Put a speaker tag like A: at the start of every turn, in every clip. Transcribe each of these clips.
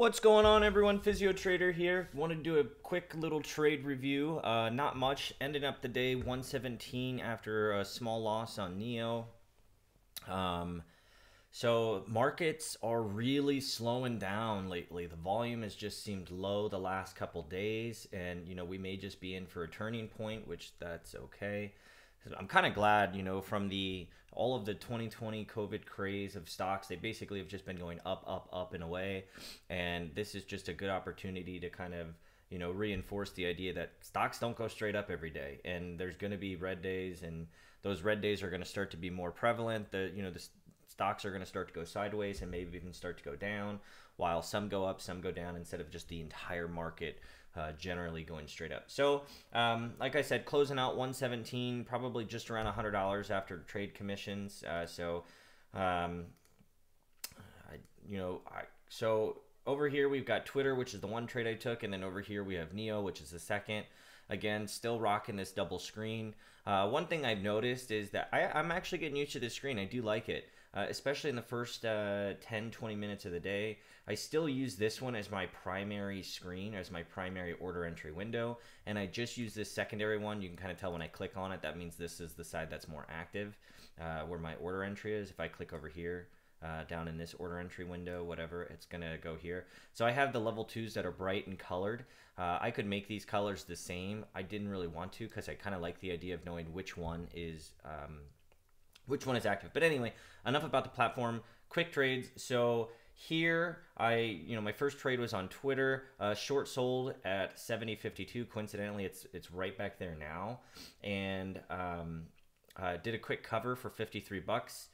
A: What's going on, everyone? Physio Trader here. Want to do a quick little trade review. Uh, not much. Ended up the day 117 after a small loss on NIO. Um, so markets are really slowing down lately. The volume has just seemed low the last couple days, and you know we may just be in for a turning point, which that's okay. I'm kind of glad, you know, from the all of the 2020 COVID craze of stocks, they basically have just been going up, up, up and away, and this is just a good opportunity to kind of you know reinforce the idea that stocks don't go straight up every day, and there's going to be red days, and those red days are going to start to be more prevalent. The you know the stocks are going to start to go sideways and maybe even start to go down, while some go up, some go down, instead of just the entire market uh, generally going straight up. So, um, like I said, closing out 117, probably just around $100 after trade commissions. Uh, so, um, I, you know, I, so over here we've got Twitter, which is the one trade I took, and then over here we have NIO, which is the second. Again, still rocking this double screen. Uh, one thing I've noticed is that I, I'm actually getting used to this screen. I do like it uh, especially in the first uh, 10 20 minutes of the day. I still use this one as my primary screen, as my primary order entry window, and I just use this secondary one. You can kind of tell when I click on it, that means this is the side that's more active, uh, where my order entry is. If I click over here, uh, down in this order entry window, whatever, it's to go here. So I have the level twos that are bright and colored. Uh, I could make these colors the same. I didn't really want to because I kind of like the idea of knowing which one is um, which one is active. But anyway, enough about the platform. Quick trades. So here, I you know my first trade was on Twitter. Uh, short sold at 70.52. Coincidentally, it's it's right back there now, and um, uh, did a quick cover for 53 bucks.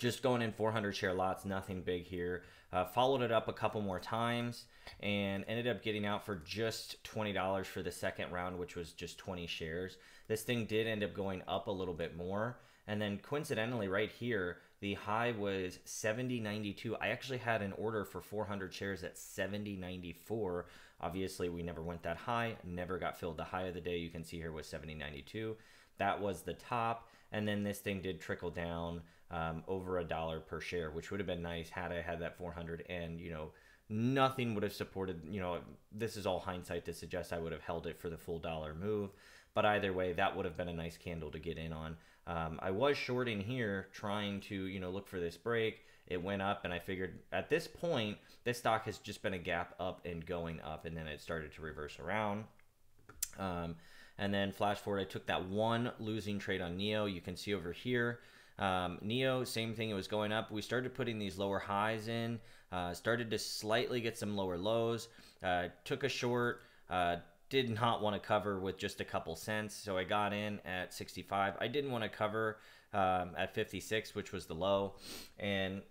A: Just going in 400 share lots, nothing big here. Uh, followed it up a couple more times and ended up getting out for just $20 for the second round, which was just 20 shares. This thing did end up going up a little bit more. And then coincidentally, right here, the high was 70.92. I actually had an order for 400 shares at 70.94. Obviously, we never went that high, never got filled. The high of the day you can see here was 70.92. That was the top. And then this thing did trickle down um, over a dollar per share, which would have been nice had I had that 400 and, you know, nothing would have supported, you know, this is all hindsight to suggest I would have held it for the full dollar move. But either way, that would have been a nice candle to get in on. Um, I was shorting here, trying to you know look for this break. It went up, and I figured at this point, this stock has just been a gap up and going up, and then it started to reverse around. Um, and then flash forward, I took that one losing trade on NIO. You can see over here. Um, NIO, same thing. It was going up. We started putting these lower highs in. Uh, started to slightly get some lower lows. Uh, took a short. Uh, did not want to cover with just a couple cents, so I got in at 65. I didn't want to cover um, at 56, which was the low, and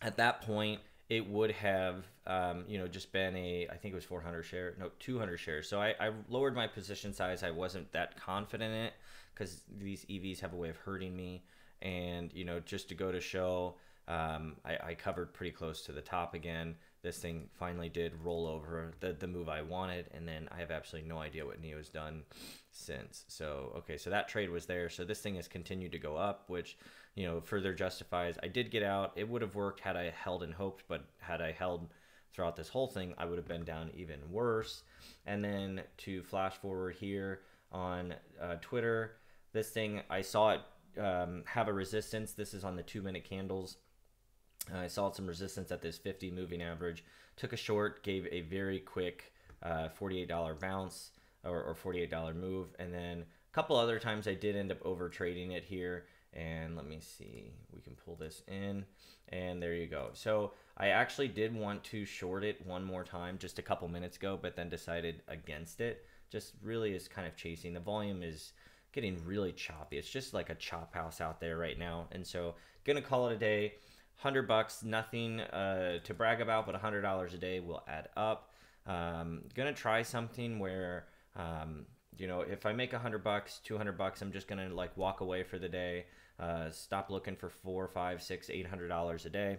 A: at that point, it would have, um, you know, just been a, I think it was 400 share, no, 200 shares. So I, I lowered my position size. I wasn't that confident in it because these EVs have a way of hurting me, and you know, just to go to show, um, I, I covered pretty close to the top again this thing finally did roll over the, the move I wanted, and then I have absolutely no idea what NIO's done since. So, okay, so that trade was there. So this thing has continued to go up, which, you know, further justifies I did get out. It would have worked had I held and hoped, but had I held throughout this whole thing, I would have been down even worse. And then to flash forward here on uh, Twitter, this thing, I saw it um, have a resistance. This is on the two minute candles I saw some resistance at this 50 moving average. Took a short, gave a very quick uh, $48 bounce or, or $48 move. And then a couple other times I did end up over trading it here. And let me see, we can pull this in. And there you go. So I actually did want to short it one more time just a couple minutes ago, but then decided against it. Just really is kind of chasing. The volume is getting really choppy. It's just like a chop house out there right now. And so gonna call it a day hundred bucks, nothing uh, to brag about, but a hundred dollars a day will add up. Um, gonna try something where um, you know if I make a hundred bucks, two hundred bucks, I'm just gonna like walk away for the day. Uh, stop looking for four, five, six, eight hundred dollars a day.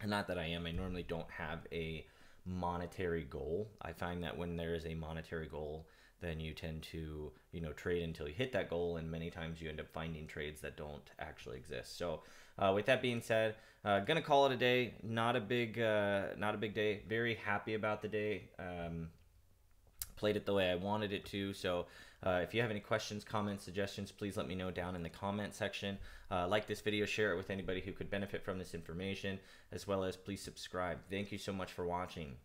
A: And not that I am. I normally don't have a monetary goal. I find that when there is a monetary goal, then you tend to you know trade until you hit that goal and many times you end up finding trades that don't actually exist so uh, with that being said, uh, gonna call it a day. Not a big, uh, not a big day. Very happy about the day. Um, played it the way I wanted it to. So uh, if you have any questions, comments, suggestions, please let me know down in the comment section. Uh, like this video, share it with anybody who could benefit from this information, as well as please subscribe. Thank you so much for watching.